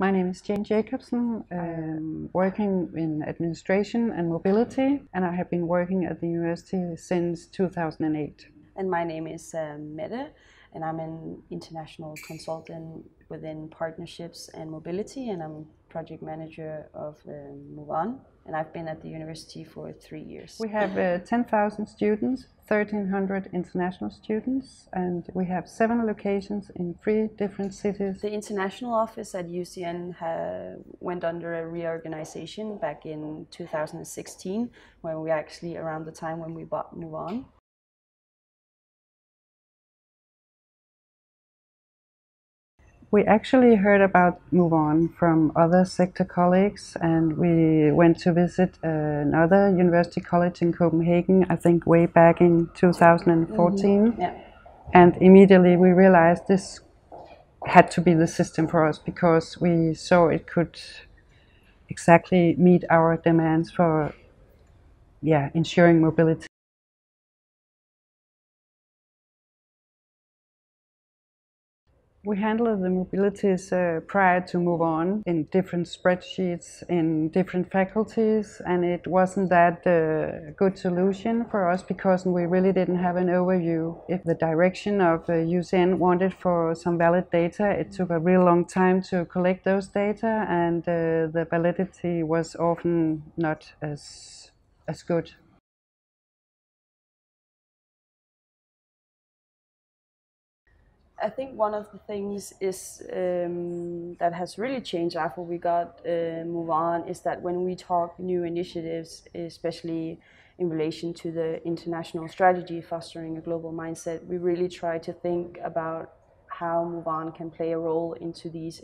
My name is Jane Jacobson. I'm working in administration and mobility, and I have been working at the university since 2008. And my name is uh, Mette, and I'm an international consultant within partnerships and mobility, and I'm project manager of uh, MoveON. And I've been at the university for three years. We have uh, 10,000 students, 1,300 international students, and we have seven locations in three different cities. The international office at UCN went under a reorganization back in 2016, when we actually around the time when we bought MoveON. We actually heard about MoveON from other sector colleagues, and we went to visit another university college in Copenhagen, I think way back in 2014. Mm-hmm. Yeah. And immediately we realized this had to be the system for us because we saw it could exactly meet our demands for yeah, ensuring mobility. We handled the mobilities uh, prior to MoveON in different spreadsheets in different faculties, and it wasn't that uh, good solution for us because we really didn't have an overview. If the direction of uh, UCN wanted for some valid data, it took a real long time to collect those data, and uh, the validity was often not as as good. I think one of the things is um, that has really changed after we got uh, MoveON is that when we talk new initiatives, especially in relation to the international strategy fostering a global mindset, we really try to think about how MoveON can play a role into these